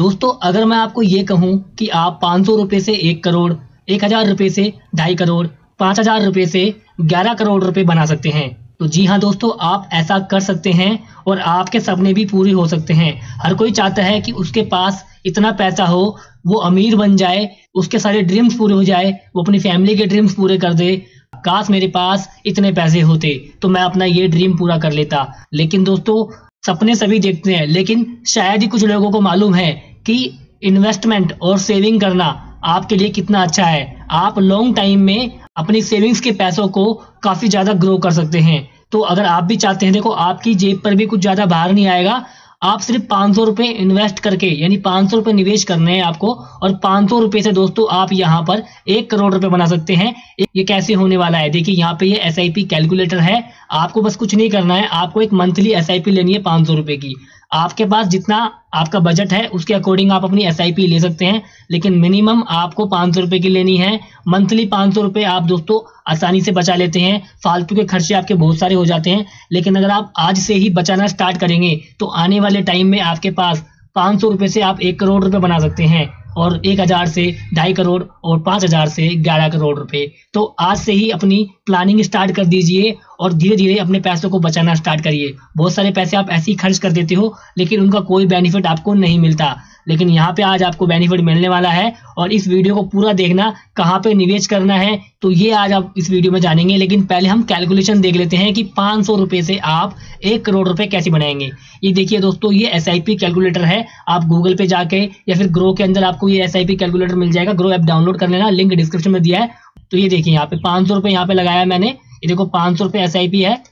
दोस्तों, अगर मैं आपको ये कहूँ कि आप पाँच सौ रुपये से एक करोड़, एक हज़ार रुपये से ढाई करोड़, पाँच हज़ार रुपये से ग्यारह करोड़ रुपए बना सकते हैं। तो जी हाँ दोस्तों, आप ऐसा कर सकते हैं और आपके सपने भी पूरे हो सकते हैं। हर कोई चाहता है कि उसके पास इतना पैसा हो, वो अमीर बन जाए, उसके सारे ड्रीम्स पूरे हो जाए, वो अपनी फैमिली के ड्रीम्स पूरे कर दे, काश मेरे पास इतने पैसे होते तो मैं अपना ये ड्रीम पूरा कर लेता। लेकिन दोस्तों, सपने सभी देखते हैं, लेकिन शायद ही कुछ लोगों को मालूम है कि इन्वेस्टमेंट और सेविंग करना आपके लिए कितना अच्छा है। आप लॉन्ग टाइम में अपनी सेविंग्स के पैसों को काफ़ी ज़्यादा ग्रो कर सकते हैं। तो अगर आप भी चाहते हैं, देखो, आपकी जेब पर भी कुछ ज़्यादा बाहर नहीं आएगा। आप सिर्फ़ पाँच सौ रुपए इन्वेस्ट करके, यानी पाँच सौ रुपए निवेश करने हैं आपको, और पाँच सौ रुपए से दोस्तों आप यहाँ पर एक करोड़ रुपए बना सकते हैं। ये कैसे होने वाला है? देखिए, यहाँ पे ये एस कैलकुलेटर है। आपको बस कुछ नहीं करना है। आपको एक मंथली एसआईपी लेनी है पाँच सौ रुपए की। आपके पास जितना आपका बजट है, उसके अकॉर्डिंग आप अपनी एसआईपी ले सकते हैं, लेकिन मिनिमम आपको पाँच सौ की लेनी है। मंथली पाँच सौ आप दोस्तों आसानी से बचा लेते हैं, फालतू के खर्चे आपके बहुत सारे हो जाते हैं, लेकिन अगर आप आज से ही बचाना स्टार्ट करेंगे तो आने वाले टाइम में आपके पास पाँच सौ से आप एक करोड़ रुपये बना सकते हैं। और एक हज़ार से ढाई करोड़ और पाँच हज़ार से ग्यारह करोड़ रुपए। तो आज से ही अपनी प्लानिंग स्टार्ट कर दीजिए और धीरे धीरे अपने पैसों को बचाना स्टार्ट करिए। बहुत सारे पैसे आप ऐसे ही खर्च कर देते हो, लेकिन उनका कोई बेनिफिट आपको नहीं मिलता। लेकिन यहाँ पे आज आपको बेनिफिट मिलने वाला है और इस वीडियो को पूरा देखना, कहाँ पे निवेश करना है तो ये आज आप इस वीडियो में जानेंगे। लेकिन पहले हम कैलकुलेशन देख लेते हैं कि पाँच सौ रुपए से आप एक करोड़ रुपए कैसे बनाएँगे। ये देखिए दोस्तों, ये एसआईपी कैलकुलेटर है। आप गूगल पे जाके या फिर ग्रो के अंदर आपको ये एसआईपी कैलकुलेटर मिल जाएगा। ग्रो ऐप डाउनलोड कर लेना लिंक डिस्क्रिप्शन में दिया है। तो ये देखिए यहाँ पे पाँच सौ रुपए यहाँ पे लगाया मैंने। ये देखो, पाँच सौ रुपए एस है।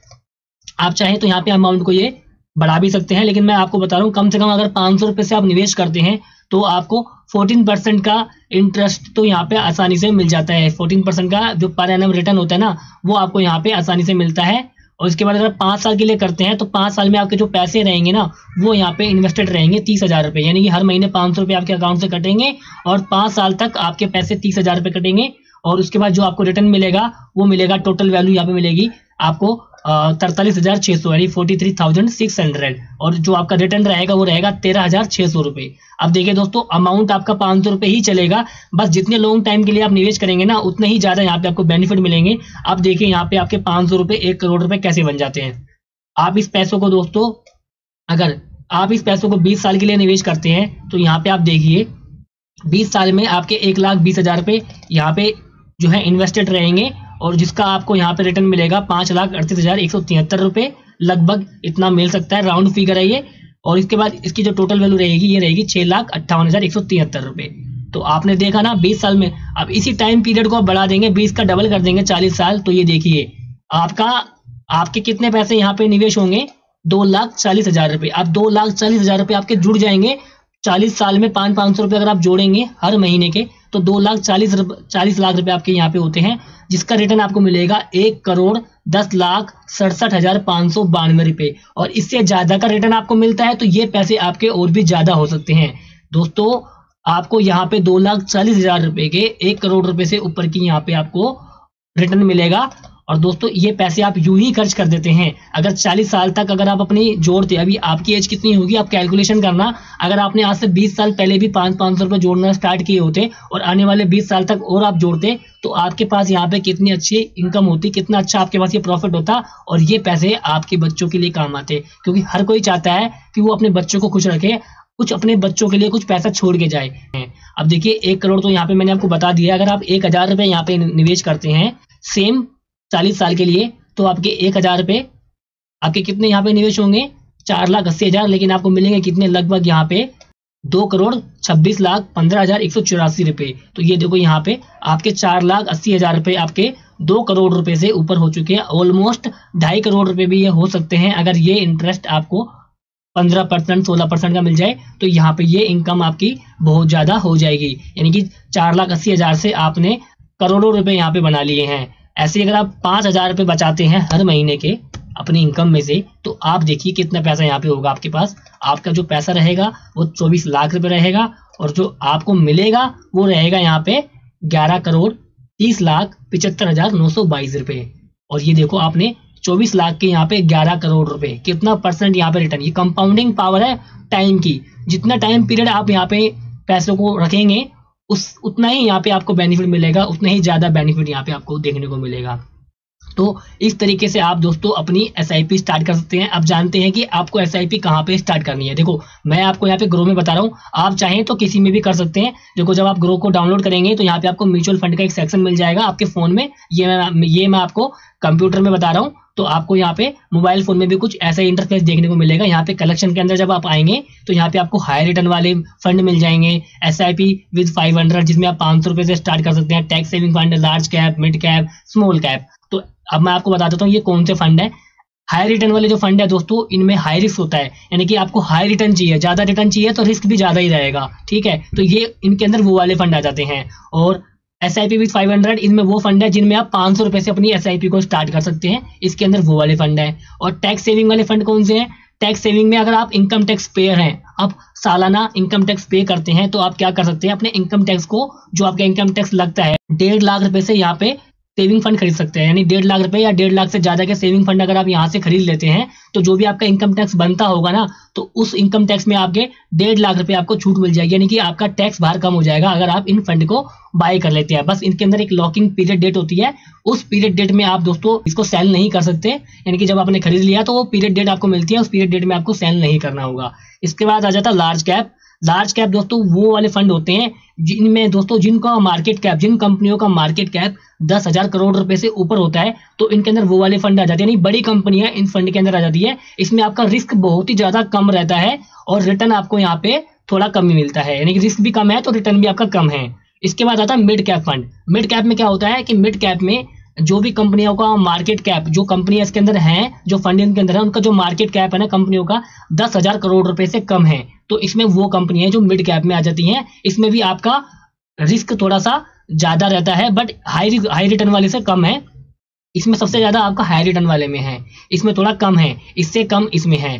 आप चाहें तो यहाँ पे अमाउंट को ये बढ़ा भी सकते हैं, लेकिन मैं आपको बता रहा हूँ, कम से कम अगर पाँच सौ से आप निवेश करते हैं तो आपको 14 परसेंट का इंटरेस्ट तो यहाँ पे आसानी से मिल जाता है। 14 परसेंट का जो पर एनम रिटर्न होता है ना, वो आपको यहाँ पे आसानी से मिलता है। और इसके बाद अगर पाँच साल के लिए करते हैं तो पाँच साल में आपके जो पैसे रहेंगे ना, वो यहाँ पे इन्वेस्टेड रहेंगे तीस हज़ार रुपये यानी कि हर महीने पाँच सौ रुपये आपके अकाउंट से कटेंगे, और पाँच साल तक आपके पैसे तीस हज़ार रुपये कटेंगे, और उसके बाद जो आपको रिटर्न मिलेगा, वो मिलेगा टोटल वैल्यू यहाँ पे मिलेगी आपको तरतालीस हज़ार छह सौ यानी forty three thousand six hundred और जो आपका रिटर्न रहेगा, वो रहेगा तेरह हज़ार छह सौ रुपए। अब देखिए दोस्तों अमाउंट आपका पाँच सौ रुपए ही चलेगा। बस जितने लॉन्ग टाइम के लिए आप निवेश करेंगे ना, उतने ही ज़्यादा यहाँ पे आपको बेनिफिट मिलेंगे। अब देखिए यहाँ पे आपके पाँच सौ रुपए, एक करोड़ रुपए कैसे बन जाते हैं? आप इस पैसों को दोस्तों, अगर आप इस पैसों को बीस साल के लिए निवेश करते हैं तो यहाँ पे आप देखिए, बीस साल में आपके एक लाख बीस हज़ार रुपए यहाँ पे जो है इन्वेस्टेड रहेंगे। और जिसका आपको यहाँ पे रिटर्न मिलेगा पाँच लाख अड़तीस हज़ार एक सौ तिहत्तर रुपए। लगभग इतना मिल सकता है राउंड फिगर है ये। और इसके बाद इसकी जो टोटल वैल्यू रहेगी, ये रहेगी छह लाख अट्ठावन हज़ार एक सौ तिहत्तर रुपए। तो आपने देखा ना, बीस साल में, अब इसी टाइम पीरियड को आप बढ़ा देंगे, बीस का डबल कर देंगे चालीस साल तो ये देखिए, आपका, आपके कितने पैसे यहाँ पे निवेश होंगे? दो लाख चालीस हज़ार रुपए। अब दो लाख चालीस हज़ार रुपए आपके जुड़ जाएँगे। चालीस साल में पाँच पाँच सौ रुपए अगर आप जोड़ेंगे हर महीने के तो दो लाख चालीस चालीस लाख रुपए आपके यहाँ पे होते हैं, जिसका रिटर्न आपको मिलेगा एक करोड़ दस लाख सड़सठ हज़ार पाँच सौ बानवे रुपए। और इससे ज़्यादा का रिटर्न आपको मिलता है तो ये पैसे आपके और भी ज़्यादा हो सकते हैं। दोस्तों, आपको यहाँ पे दो लाख चालीस हज़ार रुपए के एक करोड़ रुपए से ऊपर की यहाँ पे आपको रिटर्न मिलेगा। और दोस्तों, ये पैसे आप यूँ ही खर्च कर देते हैं। अगर 40 साल तक अगर आप अपनी जोड़ते अभी आपकी एज कितनी होगी, आप कैलकुलेशन करना। अगर आपने आज से 20 साल पहले भी पाँच पाँच सौ रुपये जोड़ना स्टार्ट किए होते और आने वाले 20 साल तक और आप जोड़ते तो आपके पास यहाँ पे कितनी अच्छी इनकम होती, कितना अच्छा आपके पास ये प्रॉफिट होता और ये पैसे आपके बच्चों के लिए काम आते। क्योंकि हर कोई चाहता है कि वो अपने बच्चों को खुश रखे, कुछ अपने बच्चों के लिए कुछ पैसा छोड़ के जाए। अब देखिए, एक करोड़ तो यहाँ पे मैंने आपको बता दिया अगर आप एक हज़ार रुपये यहाँ पे निवेश करते हैं सेम चालीस साल के लिए तो आपके एक हज़ार रुपये आपके कितने यहाँ पे निवेश होंगे? चार लाख अस्सी हज़ार, लेकिन आपको मिलेंगे कितने? लगभग यहाँ पे दो करोड़ छब्बीस लाख पंद्रह हज़ार एक सौ चौरासी रुपए। तो ये देखो यहाँ पे आपके चार लाख अस्सी हज़ार रुपए आपके दो करोड़ रुपए से ऊपर हो चुके हैं। ऑलमोस्ट ढाई करोड़ रुपए भी ये हो सकते हैं, अगर ये इंटरेस्ट आपको पंद्रह परसेंट, सोलह परसेंट का मिल जाए तो यहाँ पे ये इनकम आपकी बहुत ज़्यादा हो जाएगी। यानी कि चार लाख अस्सी हज़ार से आपने करोड़ों रुपए यहाँ पे बना लिए हैं। ऐसे अगर आप पाँच हज़ार रुपये बचाते हैं हर महीने के अपनी इनकम में से तो आप देखिए कितना पैसा यहाँ पे होगा आपके पास। आपका जो पैसा रहेगा, वो चौबीस लाख रुपए रहेगा और जो आपको मिलेगा, वो रहेगा यहाँ पे ग्यारह करोड़ तीस लाख पिचहत्तर हज़ार नौ सौ बाईस रुपए। और ये देखो आपने चौबीस लाख के यहाँ पे ग्यारह करोड़ रुपए। कितना परसेंट यहाँ पे रिटर्न ये कंपाउंडिंग पावर है टाइम की। जितना टाइम पीरियड आप यहाँ पे पैसों को रखेंगे उस, उतना ही यहाँ पे आपको बेनिफिट मिलेगा, उतना ही ज़्यादा बेनिफिट यहाँ पे आपको देखने को मिलेगा। तो इस तरीके से आप दोस्तों अपनी एसआईपी स्टार्ट कर सकते हैं। अब जानते हैं कि आपको एस आई पी कहाँ पे स्टार्ट करनी है। देखो, मैं आपको यहाँ पे ग्रो में बता रहा हूँ। आप चाहें तो किसी में भी कर सकते हैं। देखो, जब आप ग्रो को डाउनलोड करेंगे तो यहाँ पे आपको म्यूचुअल फंड का एक सेक्शन मिल जाएगा आपके फ़ोन में। ये मैं ये मैं आपको कंप्यूटर में बता रहा हूँ। तो आपको यहाँ पे मोबाइल फ़ोन में भी कुछ ऐसा इंटरफेस देखने को मिलेगा। यहाँ पे कलेक्शन के अंदर जब आप आएँगे तो यहाँ पे आपको हाई रिटर्न वाले फंड मिल जाएँगे। S I P with five hundred जिसमें आप पाँच सौ रुपए से स्टार्ट कर सकते हैं। Tax saving fund large cap mid cap small cap अब मैं आपको बता देता हूँ, ये कौन से फंड है? हाई रिटर्न वाले जो फंड है दोस्तों, इनमें हाई रिस्क होता है। यानी कि आपको हाई रिटर्न चाहिए, ज़्यादा रिटर्न चाहिए तो रिस्क भी ज़्यादा ही रहेगा, ठीक है? तो ये इनके अंदर वो वाले फंड आ जाते हैं। और S I P with five hundred इनमें वो फंड है जिनमें आप पाँच सौ रुपए से अपनी एस आई पी को स्टार्ट कर सकते हैं। इसके अंदर वो वाले फंड है। और टैक्स सेविंग वाले फंड कौन से हैं? टैक्स सेविंग में अगर आप इनकम टैक्स पेयर हैं, आप सालाना इनकम टैक्स पे करते हैं तो आप क्या कर सकते हैं? अपने इनकम टैक्स को, जो आपका इनकम टैक्स लगता है, डेढ़ लाख रुपए से यहाँ पे सेविंग फंड खरीद सकते हैं, यानी डेढ़ लाख रुपए या डेढ़ लाख से ज़्यादा के सेविंग फंड अगर आप यहाँ से खरीद लेते हैं तो जो भी आपका इनकम टैक्स बनता होगा ना तो उस इनकम टैक्स में आपके डेढ़ लाख रुपए आपको छूट मिल जाएगी, यानी कि आपका टैक्स बाहर कम हो जाएगा अगर आप इन फंड को बाय कर लेते हैं। बस इनके अंदर एक लॉकिंग पीरियड डेट होती है, उस पीरियड डेट में आप दोस्तों इसको सेल नहीं कर सकते, यानी कि जब आपने खरीद लिया तो वो पीरियड डेट आपको मिलती है, उस पीरियड डेट में आपको सेल नहीं करना होगा। इसके बाद आ जाता लार्ज कैप लार्ज कैप दोस्तों, वो वाले फंड होते हैं, जिनमें दोस्तों, जिनका मार्केट कैप जिन कंपनियों का मार्केट कैप दस हज़ार करोड़ रुपए से ऊपर होता है तो इनके अंदर वो वाले फंड आ जाते हैं। बड़ी कंपनियाँ इन फंड के अंदर आ जाती है। इसमें आपका रिस्क बहुत ही ज़्यादा कम रहता है और रिटर्न आपको यहाँ पे थोड़ा कम ही मिलता है। यानी कि रिस्क भी कम है तो रिटर्न भी आपका कम है। इसके बाद आता है mid cap fund mid cap में क्या होता है कि मिड कैप में जो भी कंपनियों का मार्केट कैप जो कंपनियाँ इसके अंदर हैं, जो फंड इनके अंदर है, उनका जो मार्केट कैप है ना कंपनियों का, दस हज़ार करोड़ रुपए से कम है। तो इसमें वो कंपनियाँ जो मिड कैप में आ जाती हैं। इसमें भी आपका रिस्क थोड़ा सा ज़्यादा रहता है बट हाई हाई रिटर्न वाले से कम है। इसमें सबसे ज़्यादा आपका हाई रिटर्न वाले में है। इसमें थोड़ा कम है, इससे कम इसमें है।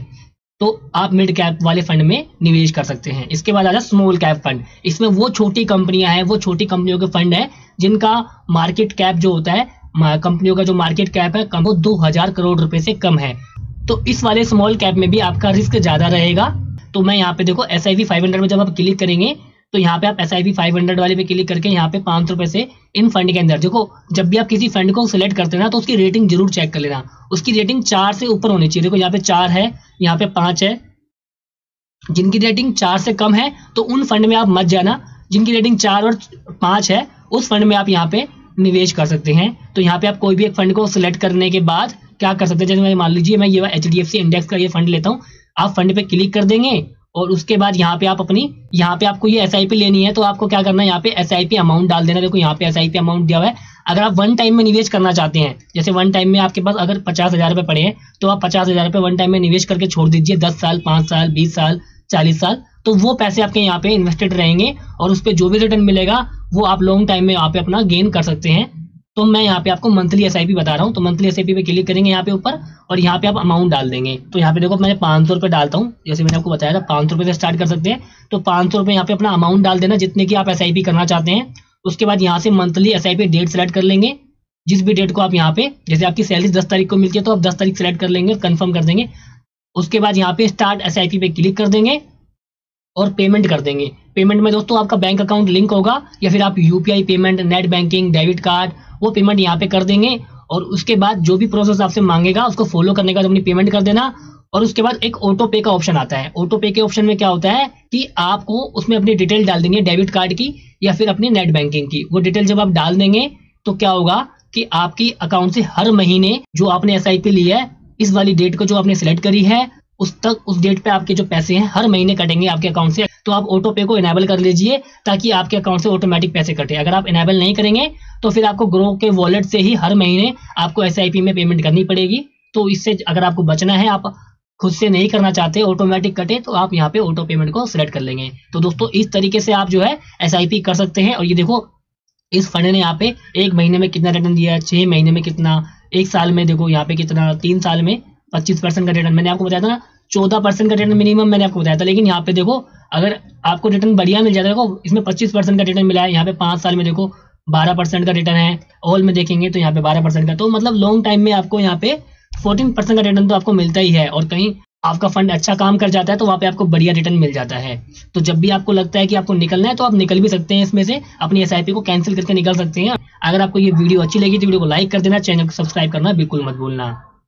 तो आप मिड कैप वाले फंड में निवेश कर सकते हैं। इसके बाद आ जाए स्मॉल कैप फंड इसमें वो छोटी कंपनियाँ हैं, वो छोटी कंपनियों के फंड है, जिनका मार्केट कैप जो होता है कंपनियों का जो मार्केट कैप है, कम वो दो हज़ार करोड़ रुपए से कम है। तो इस वाले स्मॉल कैप में भी आपका रिस्क ज़्यादा रहेगा। तो मैं यहाँ पे देखो एस आई फाइव हंड्रेड में जब आप क्लिक करेंगे तो यहाँ पे आप S I P five hundred वाले पे क्लिक करके यहाँ पे पाँच रुपए से इन फंड के अंदर, देखो, जब भी आप किसी फंड को सिलेक्ट करते हैं ना तो उसकी रेटिंग ज़रूर चेक कर लेना। उसकी रेटिंग चार से ऊपर होनी चाहिए। देखो, यहाँ पे चार है, यहाँ पे पाँच है। जिनकी रेटिंग चार से कम है तो उन फंड में आप मत जाना। जिनकी रेटिंग चार और पाँच है, उस फंड में आप यहाँ पे निवेश कर सकते हैं। तो यहाँ पे आप कोई भी एक फंड को सिलेक्ट करने के बाद क्या कर सकते हैं? जैसे मान लीजिए मैं ये एच इंडेक्स का ये फंड लेता हूँ। आप फंड पे क्लिक कर देंगे और उसके बाद यहाँ पे आप अपनी, यहाँ पे आपको ये एसआईपी लेनी है तो आपको क्या करना है? यहाँ पे एसआईपी अमाउंट डाल देना। देखो यहाँ पे एसआईपी अमाउंट दिया हुआ है। अगर आप वन टाइम में निवेश करना चाहते हैं, जैसे वन टाइम में आपके पास अगर पचास हज़ार रुपए पड़े हैं तो आप पचास हज़ार रुपए वन टाइम में निवेश करके छोड़ दीजिए। दस साल, पाँच साल, बीस साल, चालीस साल। तो वो पैसे आपके यहाँ पे इन्वेस्टेड रहेंगे और उस पर जो भी रिटर्न मिलेगा, वो आप लॉन्ग टाइम में यहाँ पे अपना गेन कर सकते हैं। तो मैं यहाँ पे आपको मंथली एसआईपी बता रहा हूँ। तो मंथली एसआईपी पे क्लिक करेंगे यहाँ पे ऊपर और यहाँ पे आप अमाउंट डाल देंगे। तो यहाँ पे देखो मैं पाँच सौ रुपये डालता हूँ। जैसे मैंने आपको बताया था, पाँच सौ से स्टार्ट कर सकते हैं। तो पाँच सौ रुपये यहाँ पे अपना अमाउंट डाल देना, जितने की आप एसआईपी करना चाहते हैं। उसके बाद यहाँ से मंथली एसआईपी डेट सेलेक्ट कर लेंगे। जिस भी डेट को आप यहाँ पे, जैसे आपकी सैलरी दस तारीख को मिलती है तो आप दस तारीख सेलेक्ट कर लेंगे कन्फर्म कर देंगे। उसके बाद यहाँ पे स्टार्ट एसआईपी पे क्लिक कर देंगे। और पेमेंट कर देंगे। पेमेंट में दोस्तों आपका बैंक अकाउंट लिंक होगा या फिर आप UPI payment net banking debit card वो पेमेंट यहाँ पे कर देंगे और उसके बाद जो भी प्रोसेस आपसे मांगेगा, उसको फॉलो करने का अपनी पेमेंट कर देना और उसके बाद एक ऑटो पे का ऑप्शन आता है। ऑटो पे के ऑप्शन में क्या होता है कि आपको उसमें अपनी डिटेल डाल देंगे डेबिट कार्ड की या फिर अपनी नेट बैंकिंग की। वो डिटेल जब आप डाल देंगे तो क्या होगा कि आपकी अकाउंट से हर महीने जो आपने एस ली है, इस वाली डेट को जो आपने सिलेक्ट करी है उस तक, उस डेट पे आपके जो पैसे हैं, हर महीने कटेंगे आपके अकाउंट से। तो आप ऑटो पे को इनेबल कर लीजिए, ताकि आपके अकाउंट से ऑटोमेटिक पैसे कटे। अगर आप इनेबल नहीं करेंगे तो फिर आपको ग्रो के वॉलेट से ही हर महीने आपको एसआईपी में पेमेंट करनी पड़ेगी। तो इससे अगर आपको बचना है, आप खुद से नहीं करना चाहते ऑटोमेटिक कटे तो आप यहाँ पे ऑटो पेमेंट को सिलेक्ट कर लेंगे। तो दोस्तों, इस तरीके से आप जो है एसआईपी कर सकते हैं। और ये देखो, इस फंड ने यहाँ पे एक महीने में कितना रिटर्न दिया है महीने में कितना, एक साल में देखो, यहाँ पे कितना, तीन साल में पच्चीस परसेंट का रिटर्न मैंने आपको बताया था ना, चौदह परसेंट का रिटर्न मिनिमम मैंने आपको बताया था। लेकिन यहाँ पे देखो, अगर आपको रिटर्न बढ़िया मिल जाता है, देखो, इसमें पच्चीस परसेंट का रिटर्न मिला है। यहाँ पे पाँच साल में देखो, बारह परसेंट का रिटर्न है ऑल में देखेंगे तो यहाँ पे बारह परसेंट का। तो मतलब लॉन्ग टाइम में आपको यहाँ पे फोर्टीन परसेंट का रिटर्न तो आपको मिलता ही है। और कहीं आपका फंड अच्छा काम कर जाता है तो वहाँ पे आपको बढ़िया रिटर्न मिल जाता है। तो जब भी आपको लगता है कि आपको निकलना है तो आप निकल भी सकते हैं इसमें से। अपनी एसआईपी को कैंसिल करके निकल सकते हैं। अगर आपको ये वीडियो अच्छी लगी तो वीडियो को लाइक कर देना चैनल को सब्सक्राइब करना बिल्कुल मत भूलना।